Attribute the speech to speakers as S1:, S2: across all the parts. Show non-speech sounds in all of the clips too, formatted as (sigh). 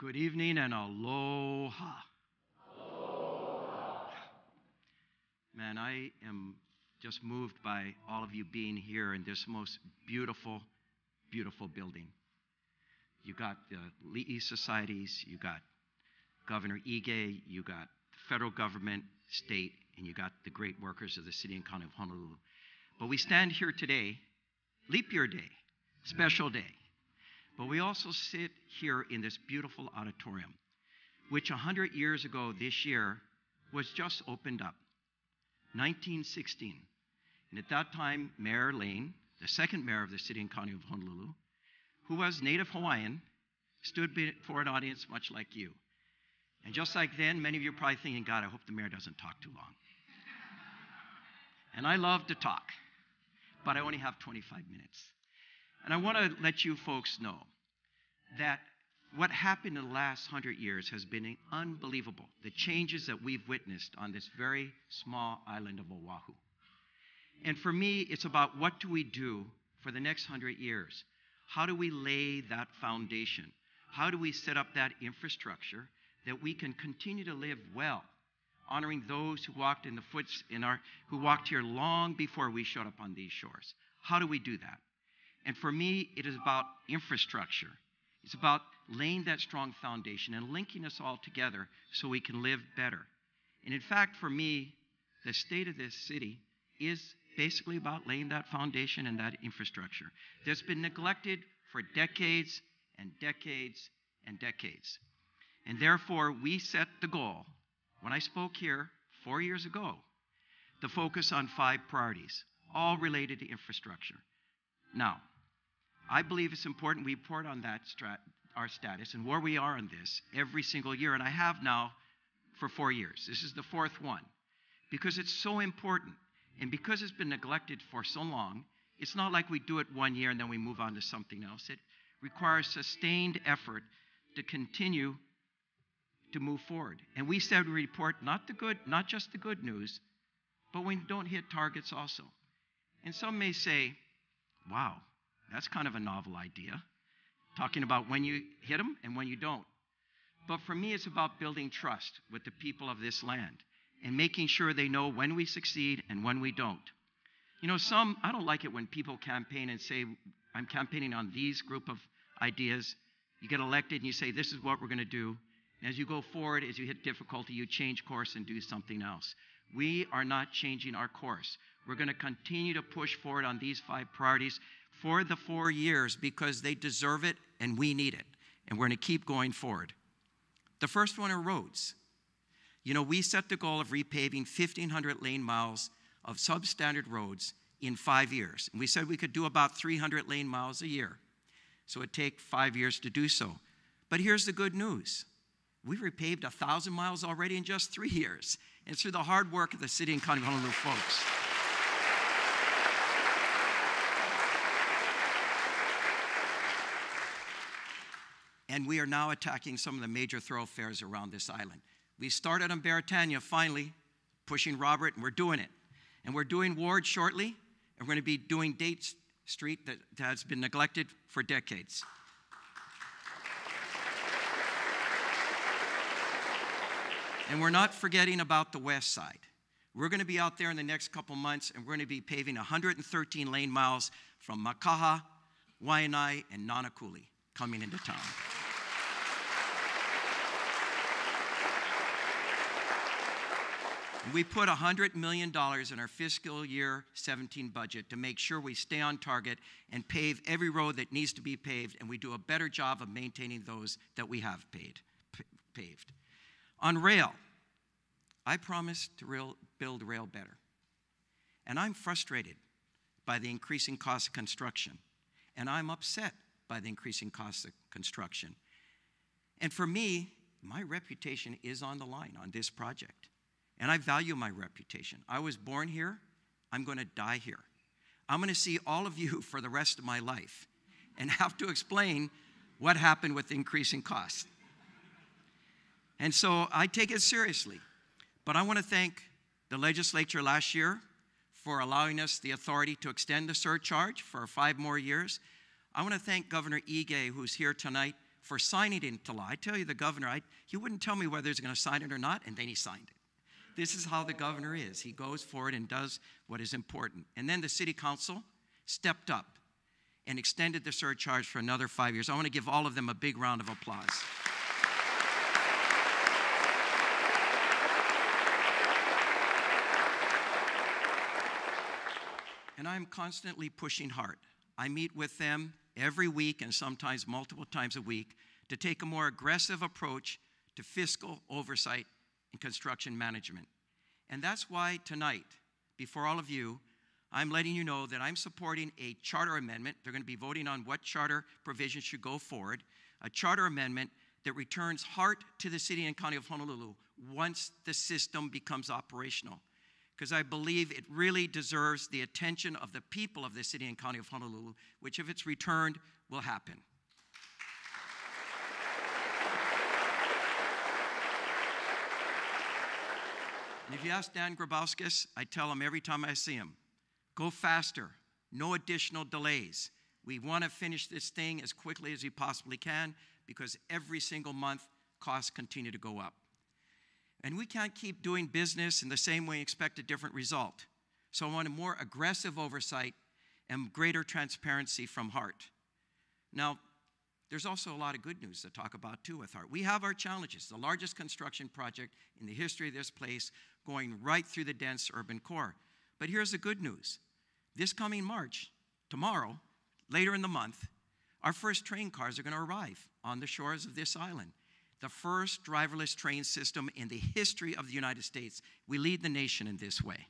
S1: Good evening and aloha. aloha. Man, I am just moved by all of you being here in this most beautiful, beautiful building. You got the Ali'i societies, you got Governor Ige, you got federal government, state, and you got the great workers of the city and county of Honolulu. But we stand here today, leap year day, special day. But we also sit here in this beautiful auditorium, which 100 years ago this year was just opened up, 1916. And at that time, Mayor Lane, the second mayor of the city and county of Honolulu, who was native Hawaiian, stood before an audience much like you. And just like then, many of you are probably thinking, God, I hope the mayor doesn't talk too long. (laughs) and I love to talk, but I only have 25 minutes. And I want to let you folks know that what happened in the last hundred years has been unbelievable. The changes that we've witnessed on this very small island of Oahu. And for me, it's about what do we do for the next hundred years? How do we lay that foundation? How do we set up that infrastructure that we can continue to live well, honoring those who walked in the foots in our who walked here long before we showed up on these shores? How do we do that? And for me, it is about infrastructure. It's about laying that strong foundation and linking us all together so we can live better. And in fact, for me, the state of this city is basically about laying that foundation and that infrastructure that's been neglected for decades and decades and decades. And therefore, we set the goal, when I spoke here four years ago, to focus on five priorities, all related to infrastructure. Now, I believe it's important we report on that strat- our status and where we are on this every single year, and I have now for four years. This is the fourth one because it's so important. And because it's been neglected for so long, it's not like we do it one year and then we move on to something else. It requires sustained effort to continue to move forward. And we said we report not the good, not just the good news, but we don't hit targets also. And some may say, wow, that's kind of a novel idea, talking about when you hit them and when you don't. But for me, it's about building trust with the people of this land and making sure they know when we succeed and when we don't. You know, some, I don't like it when people campaign and say, I'm campaigning on these group of ideas. You get elected and you say, this is what we're going to do. And as you go forward, as you hit difficulty, you change course and do something else. We are not changing our course. We're going to continue to push forward on these five priorities for the four years because they deserve it and we need it. And we're going to keep going forward. The first one are roads. You know, we set the goal of repaving 1,500 lane miles of substandard roads in five years. And we said we could do about 300 lane miles a year. So it'd take five years to do so. But here's the good news we've repaved 1,000 miles already in just three (laughs) years. And it's through the hard work of the city and county of Honolulu folks. And we are now attacking some of the major thoroughfares around this island. We started on Beretania finally, pushing Robert, and we're doing it. And we're doing Ward shortly, and we're going to be doing Date Street that has been neglected for decades. And we're not forgetting about the west side. We're going to be out there in the next couple months, and we're going to be paving 113 lane miles from Makaha, Waianae, and Nanakuli coming into town. We put $100 million in our fiscal year 17 budget to make sure we stay on target and pave every road that needs to be paved, and we do a better job of maintaining those that we have paid, paved. On rail, I promised to rail, build rail better. And I'm frustrated by the increasing cost of construction, and I'm upset by the increasing cost of construction. And for me, my reputation is on the line on this project. And I value my reputation. I was born here, I'm going to die here. I'm going to see all of you (laughs) for the rest of my life and have to explain what happened with increasing costs. And so I take it seriously. But I want to thank the legislature last year for allowing us the authority to extend the surcharge for five more years. I want to thank Governor Ige, who's here tonight, for signing it into law. I tell you, the governor, I, he wouldn't tell me whether he's going to sign it or not, and then he signed it. This is how the governor is. He goes forward and does what is important. And then the city council stepped up and extended the surcharge for another five years. I want to give all of them a big round of applause. And I'm constantly pushing hard. I meet with them every week and sometimes multiple times a week to take a more aggressive approach to fiscal oversight and construction management. And that's why tonight, before all of you, I'm letting you know that I'm supporting a charter amendment. They're going to be voting on what charter provisions should go forward. A charter amendment that returns HART to the city and county of Honolulu once the system becomes operational because I believe it really deserves the attention of the people of the city and county of Honolulu, which, if it's returned, will happen. And if you ask Dan Grabauskas, I tell him every time I see him go faster, no additional delays. We want to finish this thing as quickly as we possibly can because every single month costs continue to go up. And we can't keep doing business in the same way and expect a different result. So I want a more aggressive oversight and greater transparency from HART. Now, there's also a lot of good news to talk about too with HART. We have our challenges, the largest construction project in the history of this place, going right through the dense urban core. But here's the good news this coming March, tomorrow, later in the month, our first train cars are going to arrive on the shores of this island the first driverless train system in the history of the United States. We lead the nation in this way.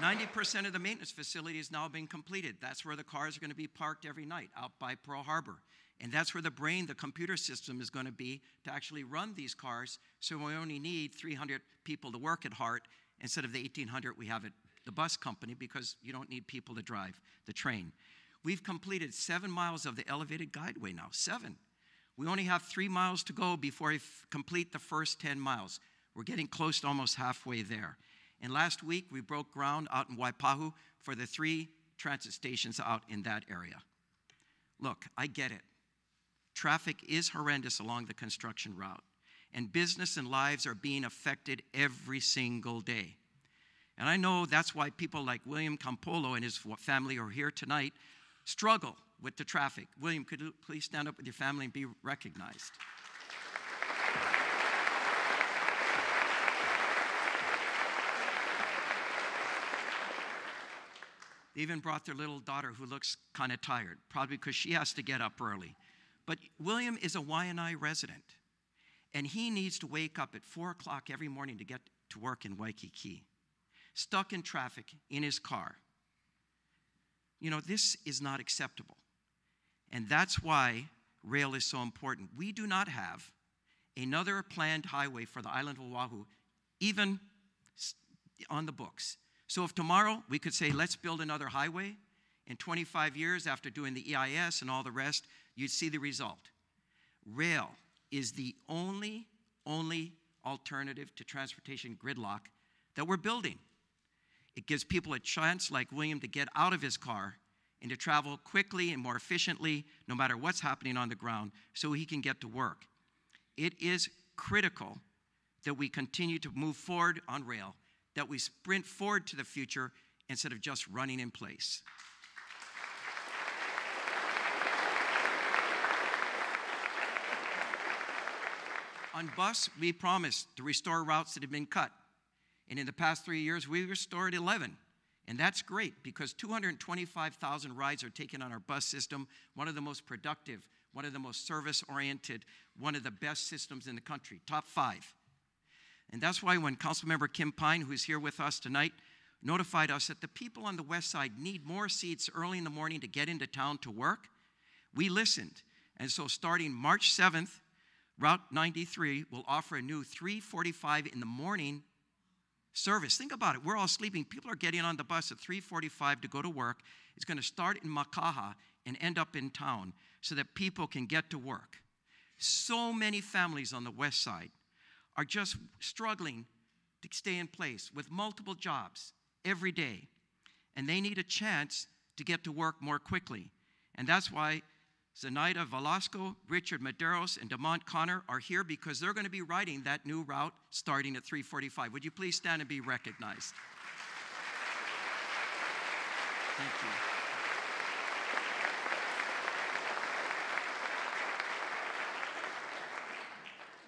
S1: Ninety percent of the maintenance facility is now being completed. That's where the cars are going to be parked every night out by Pearl Harbor. And that's where the brain, the computer system, is going to be to actually run these cars. So we only need 300 people to work at HART instead of the 1,800 we have at the bus company because you don't need people to drive the train. We've completed seven miles of the elevated guideway now, seven. We only have three miles to go before we complete the first 10 miles. We're getting close to almost halfway there. And last week, we broke ground out in Waipahu for the three transit stations out in that area. Look, I get it. Traffic is horrendous along the construction route, and business and lives are being affected every single day. And I know that's why people like William Campolo and his family are here tonight struggle with the traffic. William, could you please stand up with your family and be recognized? They even brought their little daughter who looks kind of tired, probably because she has to get up early. But William is a Waianae resident, and he needs to wake up at 4 o'clock every morning to get to work in Waikiki stuck in traffic in his car. You know, this is not acceptable. And that's why rail is so important. We do not have another planned highway for the island of Oahu, even on the books. So if tomorrow we could say, let's build another highway, in 25 years after doing the EIS and all the rest, you'd see the result. Rail is the only, only alternative to transportation gridlock that we're building. It gives people a chance, like William, to get out of his car and to travel quickly and more efficiently, no matter what's happening on the ground, so he can get to work. It is critical that we continue to move forward on rail, that we sprint forward to the future instead of just running in place. On bus, we promised to restore routes that have been cut. And in the past three years, we restored 11. And that's great because 225,000 rides are taken on our bus system, one of the most productive, one of the most service oriented, one of the best systems in the country, top five. And that's why when Councilmember Kim Pine, who's here with us tonight, notified us that the people on the west side need more seats early in the morning to get into town to work, we listened. And so starting March 7th, Route 93 will offer a new 345 in the morning service. Think about it. We're all sleeping. People are getting on the bus at 3:45 to go to work. It's going to start in Makaha and end up in town so that people can get to work. So many families on the west side are just struggling to stay in place with multiple jobs every day. And they need a chance to get to work more quickly. And that's why Zenaida Velasco, Richard Medeiros, and Demont Connor are here because they're going to be riding that new route starting at 345. Would you please stand and be recognized? Thank you.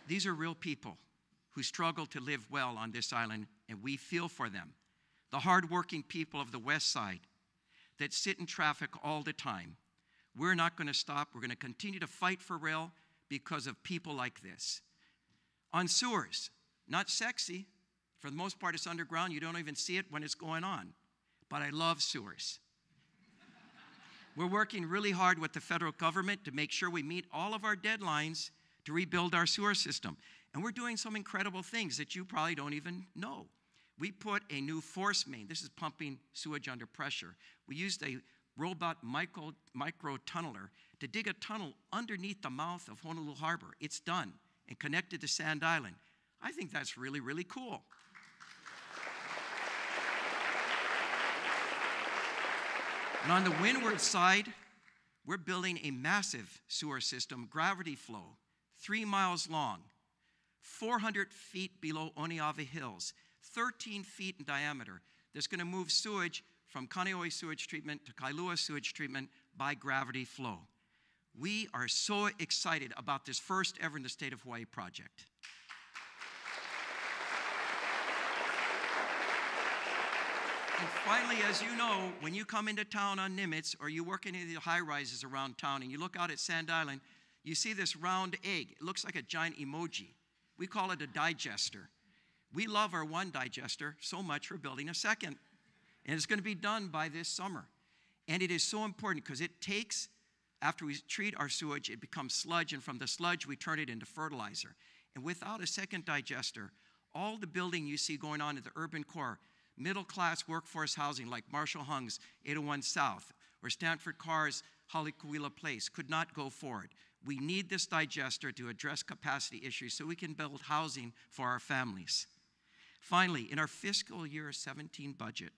S1: These are real people who struggle to live well on this island, and we feel for them. The hardworking people of the West Side that sit in traffic all the time. We're not going to stop. We're going to continue to fight for rail because of people like this. On sewers, not sexy. For the most part, it's underground. You don't even see it when it's going on. But I love sewers. (laughs) We're working really hard with the federal government to make sure we meet all of our deadlines to rebuild our sewer system. And we're doing some incredible things that you probably don't even know. We put a new force main. This is pumping sewage under pressure. We used a robot micro, micro tunneler to dig a tunnel underneath the mouth of Honolulu Harbor. It's done and connected to Sand Island. I think that's really, really cool. And on the windward side, we're building a massive sewer system, gravity flow, three miles long, 400 feet below Oneawa Hills, 13 feet in diameter, that's going to move sewage from Kaneohe sewage treatment to Kailua sewage treatment by gravity flow. We are so excited about this first ever in the state of Hawaii project. And finally, as you know, when you come into town on Nimitz or you work in any of the high rises around town and you look out at Sand Island, you see this round egg. It looks like a giant emoji. We call it a digester. We love our one digester so much we're building a second. And it's going to be done by this summer. And it is so important because it takes, after we treat our sewage, it becomes sludge, and from the sludge, we turn it into fertilizer. And without a second digester, all the building you see going on in the urban core middle class workforce housing like Marshall Hung's 801 South or Stanford Carr's Halekauwila Place could not go forward. We need this digester to address capacity issues so we can build housing for our families. Finally, in our fiscal year 17 budget,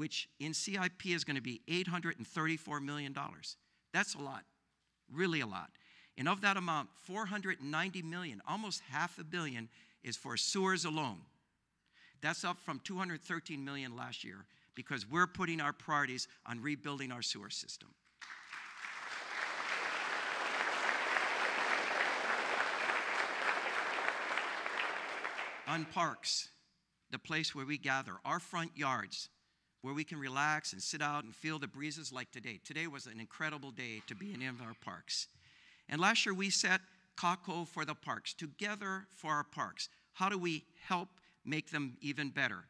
S1: which in CIP is going to be $834 million, that's a lot, really a lot. And of that amount, 490 million, almost half a billion, is for sewers alone. That's up from 213 million last year because we're putting our priorities on rebuilding our sewer system. on parks, the place where we gather, our front yards, where we can relax and sit out and feel the breezes like today. Today was an incredible day to be in our parks. And last year we set Kakou for the parks, together for our parks. How do we help make them even better.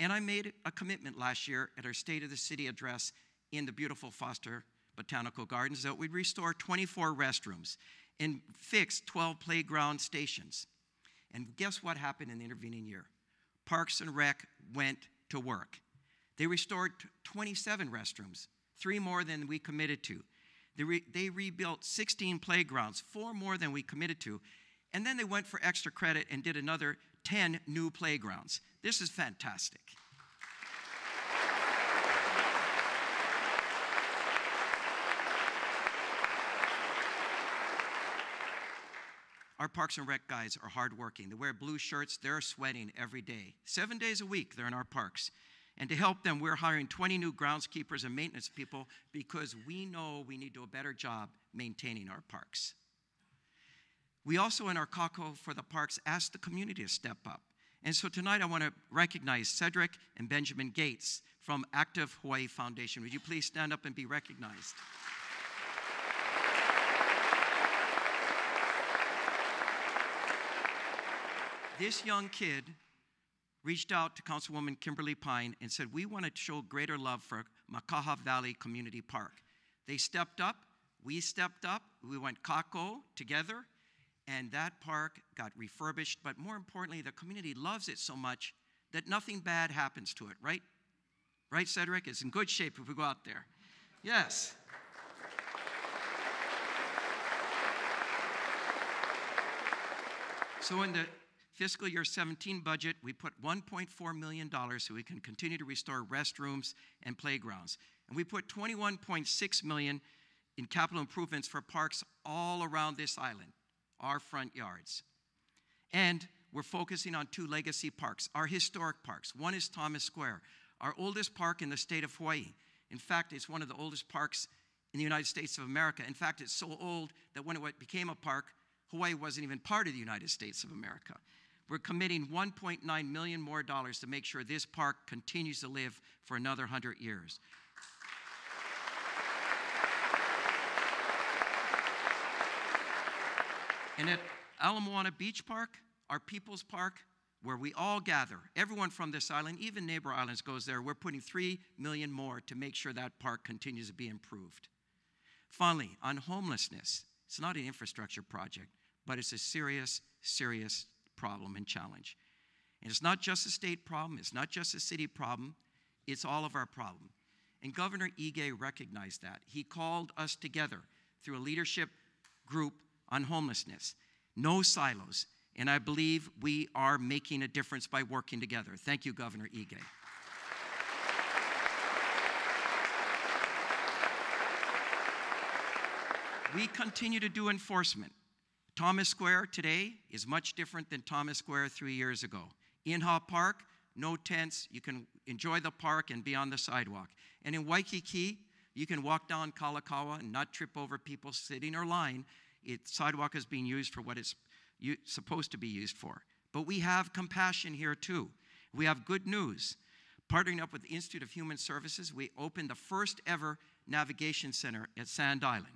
S1: And I made a commitment last year at our State of the City address in the beautiful Foster Botanical Gardens that we'd restore 24 restrooms and fix 12 playground stations. And guess what happened in the intervening year? Parks and Rec went to work. They restored 27 restrooms, three more than we committed to. They, re- they rebuilt 16 playgrounds, four more than we committed to. And then they went for extra credit and did another 10 new playgrounds. This is fantastic. Our Parks and Rec guys are hardworking. They wear blue shirts, they're sweating every day. Seven days a week, they're in our parks. And to help them, we're hiring 20 new groundskeepers and maintenance people because we know we need to do a better job maintaining our parks. We also, in our Kakou for the Parks, asked the community to step up. And so tonight I want to recognize Cedric and Benjamin Gates from Active Hawaii Foundation. Would you please stand up and be recognized? This young kid reached out to Councilwoman Kymberly Pine and said, We want to show greater love for Makaha Valley Community Park. They stepped up, we stepped up, we went Kakou together, and that park got refurbished. But more importantly, the community loves it so much that nothing bad happens to it, right? Right, Cedric? It's in good shape if we go out there. Yes. So, in the fiscal year 17 budget, we put $1.4 million so we can continue to restore restrooms and playgrounds. And we put 21.6 million in capital improvements for parks all around this island, our front yards. And we're focusing on two legacy parks, our historic parks. One is Thomas Square, our oldest park in the state of Hawaii. In fact, it's one of the oldest parks in the United States of America. In fact, it's so old that when it became a park, Hawaii wasn't even part of the United States of America. We're committing 1.9 million more dollars to make sure this park continues to live for another 100 years. And at Ala Moana Beach Park, our People's Park, where we all gather, everyone from this island, even neighbor islands goes there, we're putting 3 million more to make sure that park continues to be improved. Finally, on homelessness, it's not an infrastructure project, but it's a serious, serious problem and challenge. And it's not just a state problem, it's not just a city problem, it's all of our problem. And Governor Ige recognized that. He called us together through a leadership group on homelessness. No silos. And I believe we are making a difference by working together. Thank you, Governor Ige. we continue to do enforcement. Thomas Square today is much different than Thomas Square three years ago. Inha Park, no tents. You can enjoy the park and be on the sidewalk. And in Waikiki, you can walk down Kalakaua and not trip over people sitting or lying. It, sidewalk is being used for what it's supposed to be used for. But we have compassion here too. We have good news. Partnering up with the Institute of Human Services, we opened the first ever navigation center at Sand Island.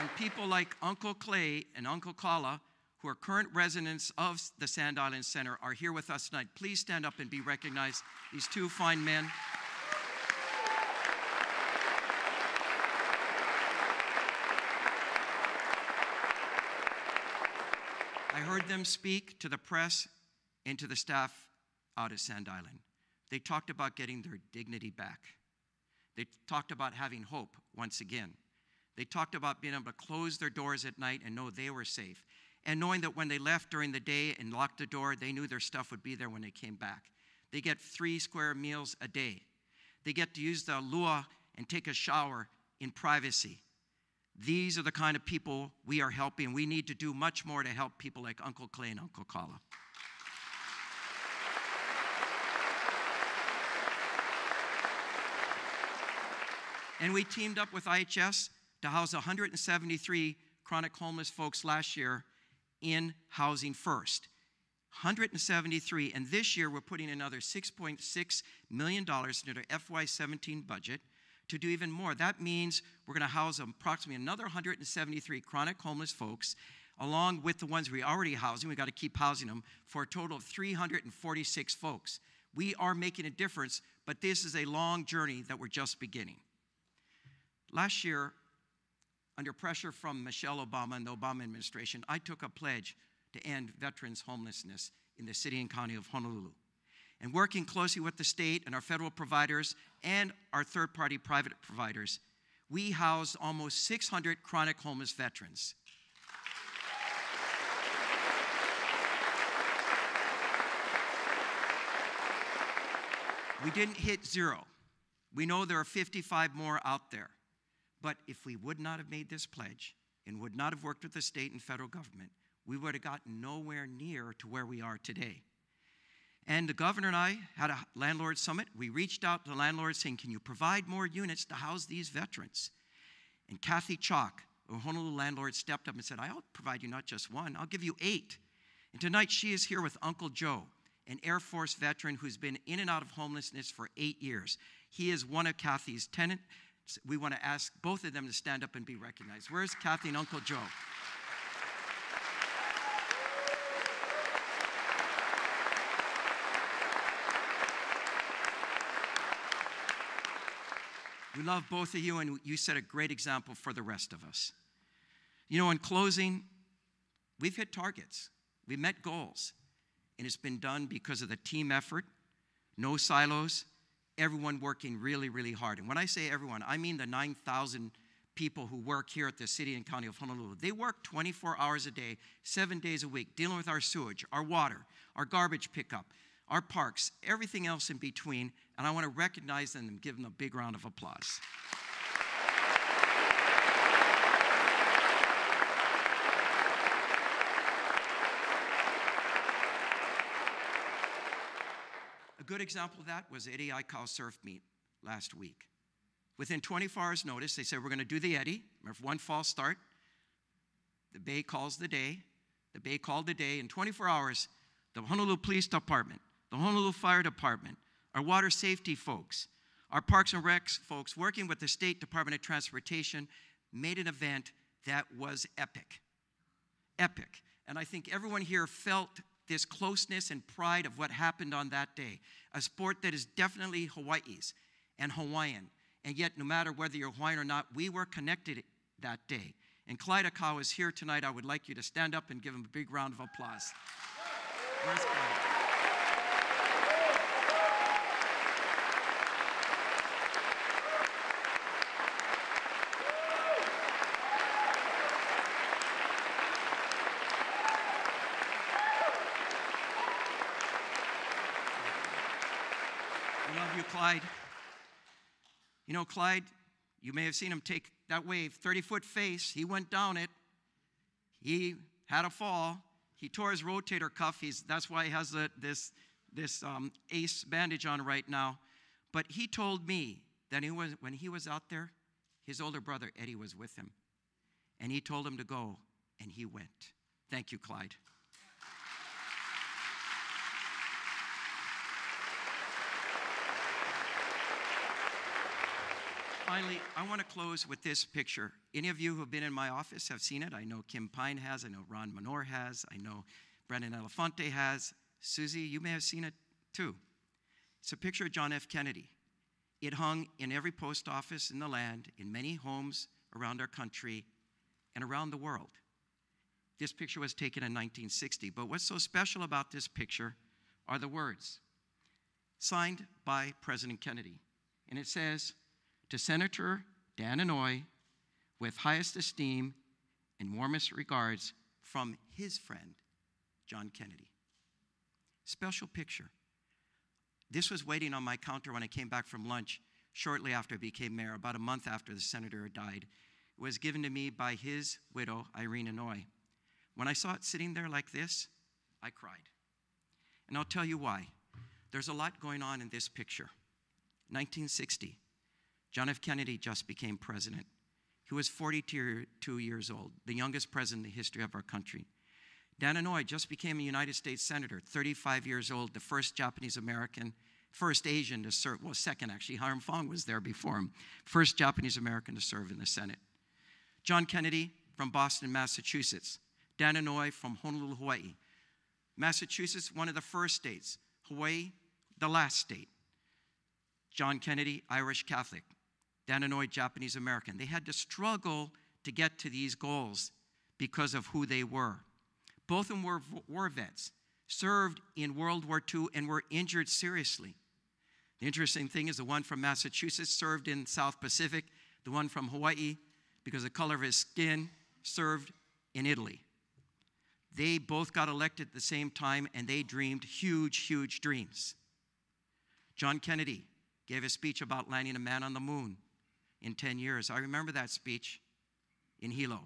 S1: And people like Uncle Clay and Uncle Kala, who are current residents of the Sand Island Center, are here with us tonight. Please stand up and be recognized. These two fine men. I heard them speak to the press and to the staff out at Sand Island. They talked about getting their dignity back. They talked about having hope once again. They talked about being able to close their doors at night and know they were safe. And knowing that when they left during the day and locked the door, they knew their stuff would be there when they came back. They get three square meals a day. They get to use the lua and take a shower in privacy. These are the kind of people we are helping. We need to do much more to help people like Uncle Clay and Uncle Kala. And we teamed up with IHS to house 173 chronic homeless folks last year in Housing First. 173, and this year we're putting another $6.6 million into the FY17 budget to do even more. That means we're going to house approximately another 173 chronic homeless folks, along with the ones we already housing. We've got to keep housing them for a total of 346 folks. We are making a difference, but this is a long journey that we're just beginning. Last year, under pressure from Michelle Obama and the Obama administration, I took a pledge to end veterans' homelessness in the city and county of Honolulu. And working closely with the state and our federal providers and our third party private providers, we housed almost 600 chronic homeless veterans. We didn't hit zero. We know there are 55 more out there. But if we would not have made this pledge and would not have worked with the state and federal government, we would have gotten nowhere near to where we are today. And the governor and I had a landlord summit. We reached out to the landlords saying, Can you provide more units to house these veterans? And Kathy Chalk, a Honolulu landlord, stepped up and said, I'll provide you not just one, I'll give you eight. And tonight she is here with Uncle Joe, an Air Force veteran who's been in and out of homelessness for eight years. He is one of Kathy's tenant we want to ask both of them to stand up and be recognized. Where's Kathy and Uncle Joe? We love both of you, and you set a great example for the rest of us. You know, in closing, we've hit targets, we've met goals, and it's been done because of the team effort, no silos, everyone working really, really hard. And when I say everyone, I mean the 9,000
S2: people who work here at the city and county of Honolulu. They work 24 hours a day, seven days a week, dealing with our sewage, our water, our garbage pickup, our parks, everything else in between. And I want to recognize them and give them a big round of applause. Good example of that was Eddie Aikau Surf Meet last week. Within 24 hours' notice, they said, We're going to do the Eddie. Remember, one false start. The Bay calls the day. The Bay called the day. In 24 hours, the Honolulu Police Department, the Honolulu Fire Department, our water safety folks, our Parks and Recs folks, working with the State Department of Transportation, made an event that was epic. Epic. And I think everyone here felt this closeness and pride of what happened on that day. A sport that is definitely Hawaii's and Hawaiian. And yet, no matter whether you're Hawaiian or not, we were connected that day. And Clyde Aikau is here tonight. I would like you to stand up and give him a big round of applause. Where's Clyde? I love you, Clyde. You know, Clyde, you may have seen him take that wave, 30 foot face. He went down it. He had a fall. He tore his rotator cuff. He's, that's why he has the, this, this um, ace bandage on right now. But he told me that he was, when he was out there, his older brother, Eddie, was with him. And he told him to go, and he went. Thank you, Clyde. Finally, I want to close with this picture. Any of you who have been in my office have seen it. I know Kim Pine has. I know Ron Menor has. I know Brandon Elefante has. Susie, you may have seen it too. It's a picture of John F. Kennedy. It hung in every post office in the land, in many homes around our country, and around the world. This picture was taken in 1960. But what's so special about this picture are the words signed by President Kennedy. And it says, to Senator Dan Inouye with highest esteem and warmest regards from his friend, John Kennedy. Special picture. This was waiting on my counter when I came back from lunch shortly after I became mayor, about a month after the senator had died. It was given to me by his widow, Irene Inouye. When I saw it sitting there like this, I cried. And I'll tell you why. There's a lot going on in this picture. 1960, John F. Kennedy just became president. He was 42 years old, the youngest president in the history of our country. Dan Inouye just became a United States Senator, 35 years old, the first Japanese American, first Asian to serve, well, second actually. Hiram Fong was there before him, first Japanese American to serve in the Senate. John Kennedy from Boston, Massachusetts. Dan Inouye from Honolulu, Hawaii. Massachusetts, one of the first states. Hawaii, the last state. John Kennedy, Irish Catholic. Dan Inouye, Japanese American. They had to struggle to get to these goals because of who they were. Both of them were war vets, served in World War II, and were injured seriously. The interesting thing is the one from Massachusetts served in South Pacific, the one from Hawaii, because the color of his skin, served in Italy. They both got elected at the same time and they dreamed huge, huge dreams. John Kennedy gave a speech about landing a man on the moon in 10 years. I remember that speech in Hilo.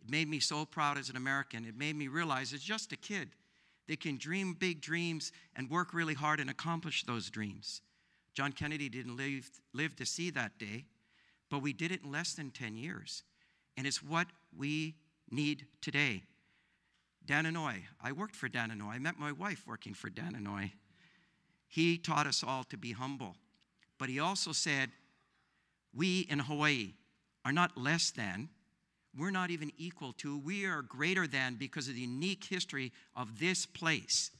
S2: It made me so proud as an American. It made me realize as just a kid, they can dream big dreams and work really hard and accomplish those dreams. John Kennedy didn't live, live to see that day, but we did it in less than 10 years. And it's what we need today. Dan Inouye, I worked for Dan Inouye. I met my wife working for Dan Inouye. He taught us all to be humble. But he also said, we in Hawaii are not less than, we're not even equal to, we are greater than because of the unique history of this place.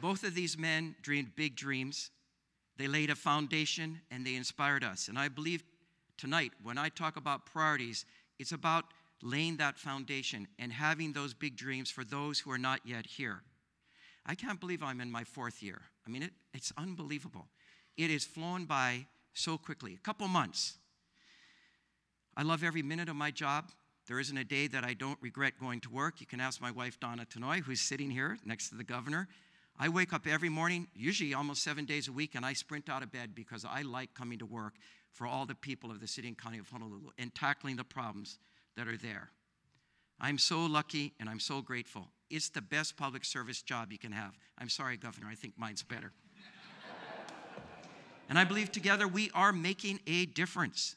S2: Both of these men dreamed big dreams. They laid a foundation and they inspired us. And I believe tonight, when I talk about priorities, it's about laying that foundation and having those big dreams for those who are not yet here. I can't believe I'm in my fourth year. I mean, it, it's unbelievable. It has flown by so quickly. A couple months. I love every minute of my job. There isn't a day that I don't regret going to work. You can ask my wife, Donna Tanoue, who's sitting here next to the governor. I wake up every morning, usually almost seven days a week, and I sprint out of bed because I like coming to work for all the people of the city and county of Honolulu and tackling the problems that are there. I'm so lucky and I'm so grateful. It's the best public service job you can have. I'm sorry, Governor, I think mine's better. (laughs) and I believe together we are making a difference.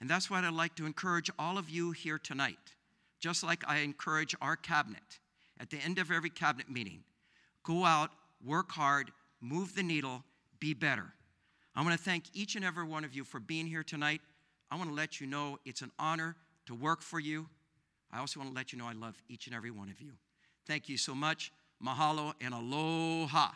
S2: And that's what I'd like to encourage all of you here tonight, just like I encourage our cabinet at the end of every cabinet meeting go out, work hard, move the needle, be better. I want to thank each and every one of you for being here tonight. I want to let you know it's an honor to work for you. I also want to let you know I love each and every one of you. Thank you so much. Mahalo and aloha.